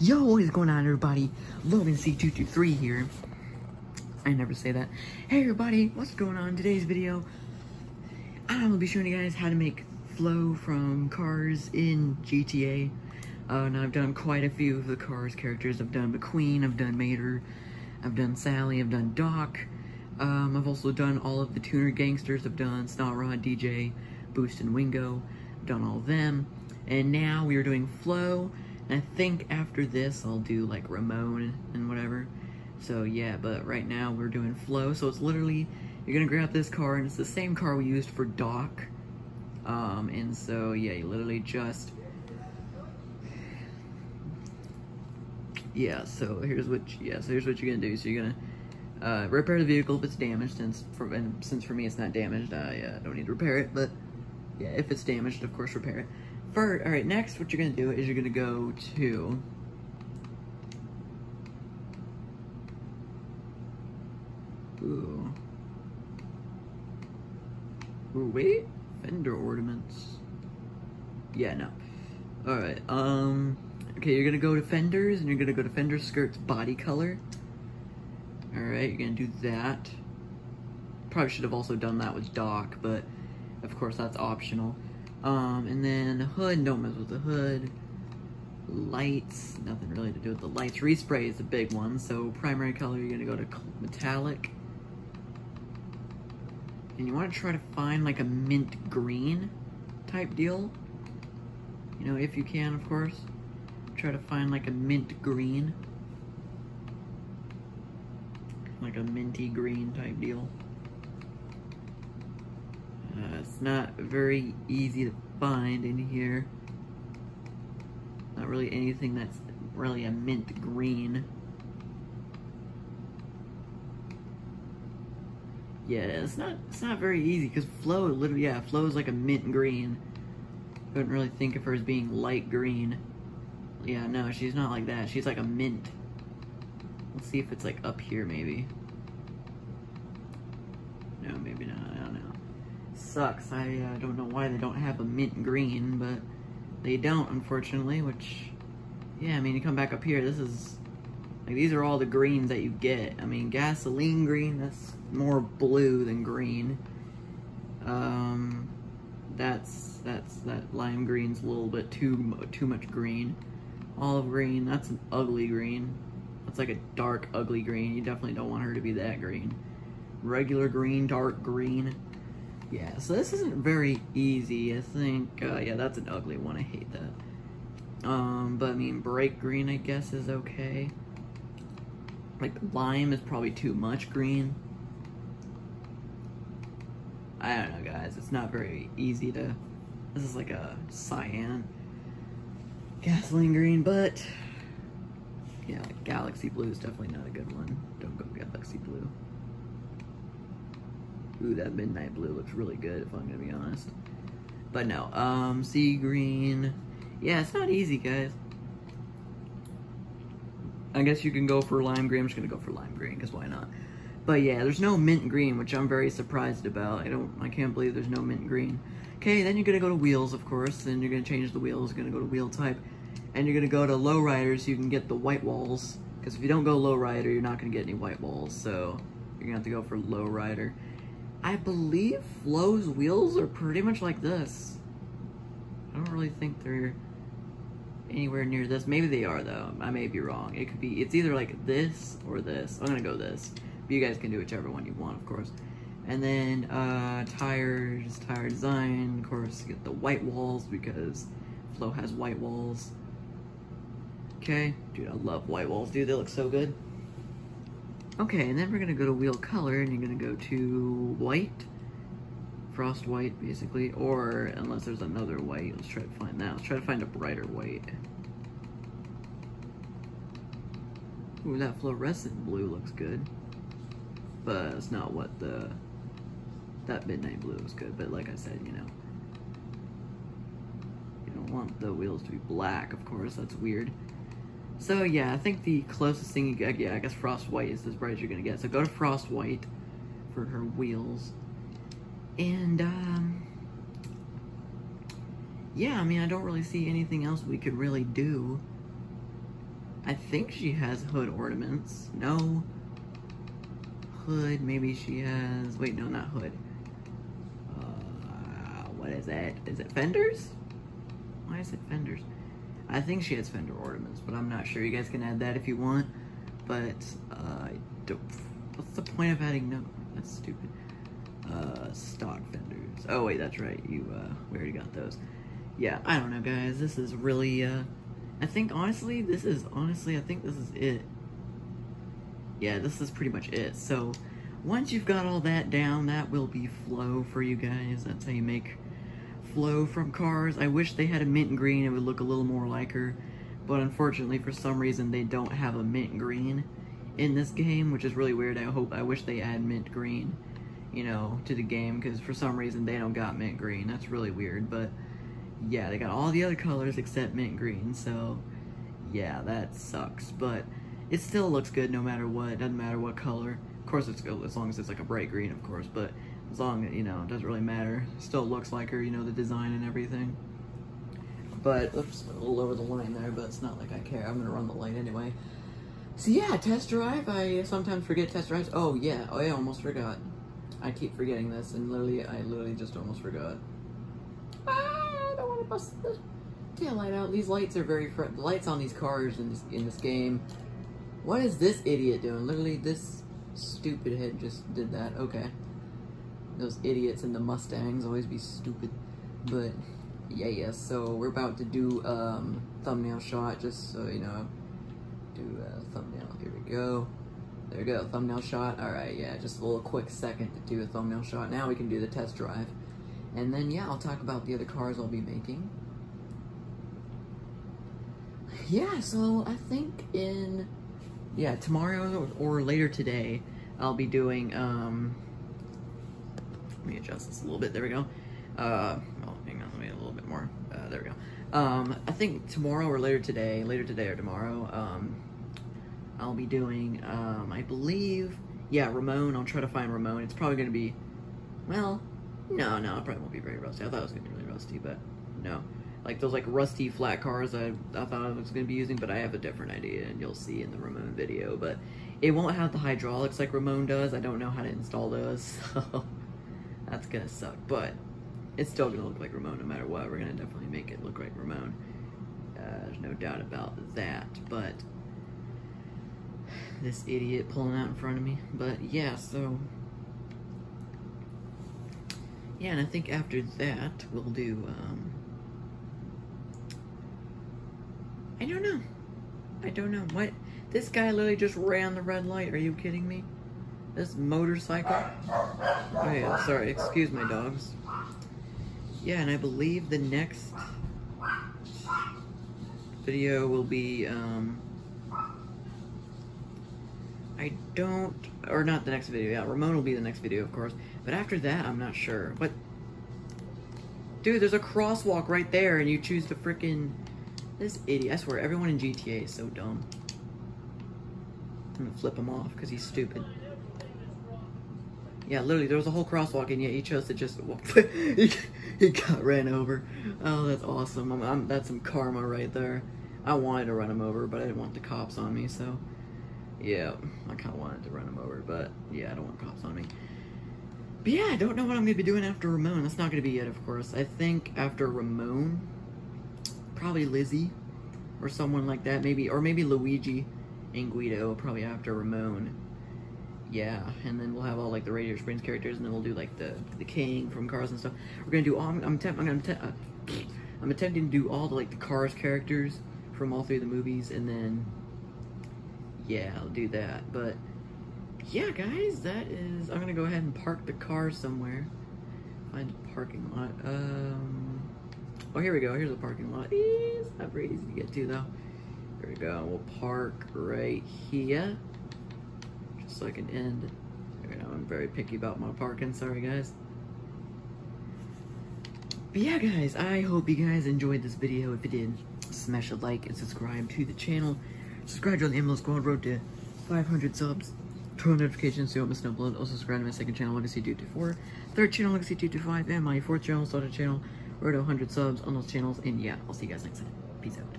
Yo, what is going on, everybody? Legacy 223 here. I never say that. Hey, everybody, what's going on? Today's video, I'm gonna be showing you guys how to make Flo from cars in GTA. Uh, and I've done quite a few of the cars characters. I've done McQueen, I've done Mater, I've done Sally, I've done Doc. Um, I've also done all of the tuner gangsters. I've done Snot Rod, DJ, Boost, and Wingo. I've done all of them. And now we are doing Flo. I think after this, I'll do like Ramon and whatever. So yeah, but right now we're doing Flo. So it's literally, you're gonna grab this car, and it's the same car we used for Doc. Um, and so yeah, you literally just, yeah, so here's what, yeah, so here's what you're gonna do. So you're gonna, uh, repair the vehicle if it's damaged, since for, and since for me it's not damaged, I uh, don't need to repair it, but yeah, if it's damaged, of course repair it. All right, next what you're gonna do is you're gonna go to, ooh, ooh, wait, fender ornaments, yeah, no, all right, um, okay, you're gonna go to fenders, and you're gonna go to fender skirts body color, all right, you're gonna do that. Probably should have also done that with Doc, but of course that's optional. Um, and then hood, don't mess with the hood. Lights, nothing really to do with the lights. Respray is a big one, so primary color, you're gonna go to metallic. And you wanna try to find like a mint green type deal. You know, if you can, of course. Try to find like a mint green like a minty green type deal. It's not very easy to find in here. Not really anything that's really a mint green. Yeah, it's not it's not very easy because Flo literally yeah, Flo is like a mint green. Couldn't really think of her as being light green. Yeah, no, she's not like that. She's like a mint. Let's see if it's like up here maybe. No, maybe not. Sucks. I uh, don't know why they don't have a mint green, but they don't, unfortunately, which, yeah, I mean, you come back up here, this is, like, these are all the greens that you get. I mean, gasoline green, that's more blue than green. Um, that's, that's, that lime green's a little bit too, too much green. Olive green, that's an ugly green. That's like a dark, ugly green. You definitely don't want her to be that green. Regular green, dark green. Yeah, so this isn't very easy. I think, uh, yeah, that's an ugly one. I hate that. Um, but I mean, bright green, I guess, is okay. Like, lime is probably too much green. I don't know, guys. It's not very easy to... This is like a cyan. Gasoline green, but yeah, like Galaxy Blue is definitely not a good one. Don't go Galaxy Blue. Ooh, that Midnight Blue looks really good, if I'm gonna be honest. But no, um, Sea Green. Yeah, it's not easy, guys. I guess you can go for lime green. I'm just gonna go for lime green, because why not? But yeah, there's no mint green, which I'm very surprised about. I don't, I can't believe there's no mint green. Okay, then you're gonna go to wheels, of course. Then you're gonna change the wheels. You're gonna go to wheel type and you're gonna go to lowrider so you can get the white walls. Because if you don't go lowrider, you're not gonna get any white walls. So you're gonna have to go for lowrider. I believe Flo's wheels are pretty much like this. I don't really think they're anywhere near this. Maybe they are though. I may be wrong. It could be. It's either like this or this. I'm gonna go this. But you guys can do whichever one you want, of course. And then uh, tires, tire design. Of course, get the white walls because Flo has white walls. Okay. Dude, I love white walls, dude. They look so good. Okay, and then we're gonna go to wheel color, and you're gonna go to white. Frost white, basically. Or, unless there's another white, let's try to find that. Let's try to find a brighter white. Ooh, that fluorescent blue looks good. But it's not what the... That midnight blue is good, but like I said, you know. You don't want the wheels to be black, of course, that's weird. So yeah, I think the closest thing you get, yeah, I guess Frost White is as bright as you're gonna get. So go to Frost White for her wheels. And, um, yeah, I mean, I don't really see anything else we could really do. I think she has hood ornaments. No. Hood, maybe she has, wait, no, not hood. Uh, what is that? Is it fenders? Why is it fenders? I think she has fender ornaments, but I'm not sure. You guys can add that if you want. But, uh, what's the point of adding no? That's stupid. Uh, stock fenders. Oh, wait, that's right. You, uh, we already got those. Yeah, I don't know, guys. This is really, uh, I think, honestly, this is, honestly, I think this is it. Yeah, this is pretty much it. So, once you've got all that down, that will be Flo for you guys. That's how you make Flo from cars. I wish they had a mint green, it would look a little more like her. But unfortunately, for some reason, they don't have a mint green in this game, which is really weird. I hope, I wish they add mint green, you know, to the game, because for some reason they don't got mint green. That's really weird, but yeah, they got all the other colors except mint green, so yeah, that sucks. But it still looks good no matter what, doesn't matter what color. Of course, it's good as long as it's like a bright green, of course, but as long as, you know, it doesn't really matter. Still looks like her, you know, the design and everything. But, oops, a little over the line there, but it's not like I care. I'm gonna run the light anyway. So yeah, test drive. I sometimes forget test drives. Oh yeah, oh, I almost forgot. I keep forgetting this, and literally, I literally just almost forgot. Ah, I don't want to bust the tail light out. These lights are very fr the lights on these cars in this in this game. What is this idiot doing? Literally, this stupid head just did that. Okay those idiots in the Mustangs always be stupid. But yeah, yeah. So we're about to do um, thumbnail shot, just so you know. Do a thumbnail. Here we go. There we go. Thumbnail shot. All right. Yeah, just a little quick second to do a thumbnail shot. Now we can do the test drive, and then yeah, I'll talk about the other cars I'll be making. Yeah. So I think in yeah tomorrow or later today, I'll be doing um let me adjust this a little bit. There we go. Uh, oh, hang on, let me a little bit more. Uh, there we go. Um, I think tomorrow or later today, later today or tomorrow, um, I'll be doing, um, I believe, yeah, Ramon. I'll try to find Ramon. It's probably going to be, well, no, no, it probably won't be very rusty. I thought it was going to be really rusty, but no. Like those like rusty flat cars I, I thought I was going to be using, but I have a different idea, and you'll see in the Ramon video. But it won't have the hydraulics like Ramon does. I don't know how to install those, so that's gonna suck, but it's still gonna look like Ramon no matter what. We're gonna definitely make it look like Ramon. Uh, there's no doubt about that, but this idiot pulling out in front of me. But yeah, so yeah, and I think after that we'll do. Um, I don't know. I don't know what. This guy literally just ran the red light. Are you kidding me? This motorcycle. Oh yeah, sorry, excuse my dogs. Yeah, and I believe the next video will be, um, I don't, or not the next video, yeah, Ramon will be the next video, of course, but after that, I'm not sure, but, dude, there's a crosswalk right there, and you choose to freaking, this idiot, I swear, everyone in GTA is so dumb. I'm gonna flip him off, because he's stupid. Yeah, literally, there was a whole crosswalk, and yet he chose to just walk. he, he got ran over. Oh, that's awesome. I'm, I'm, that's some karma right there. I wanted to run him over, but I didn't want the cops on me, so... Yeah, I kind of wanted to run him over, but yeah, I don't want cops on me. But yeah, I don't know what I'm going to be doing after Ramon. That's not going to be it, of course. I think after Ramon, probably Lizzie or someone like that, maybe, or maybe Luigi and Guido, probably after Ramon yeah, and then we'll have all like the Radiator Springs characters, and then we'll do like the the King from Cars and stuff. We're gonna do all. I'm I'm, I'm, I'm, uh, I'm attempting to do all the like the Cars characters from all three of the movies, and then yeah, I'll do that. But yeah, guys, that is. I'm gonna go ahead and park the car somewhere. Find a parking lot. Um. Oh, here we go. Here's a parking lot. It's not very easy to get to though. Here we go. We'll park right here so I can end. You know, I'm very picky about my parking, sorry guys. But yeah guys, I hope you guys enjoyed this video. If you did, smash a like and subscribe to the channel. Subscribe to the ML Squad Road to 500 subs. Turn on notifications so you don't miss an upload. Also subscribe to my second channel, Legacy 224. Third channel, Legacy 225. And my fourth channel, started channel, Road to 100 subs on those channels. And yeah, I'll see you guys next time. Peace out.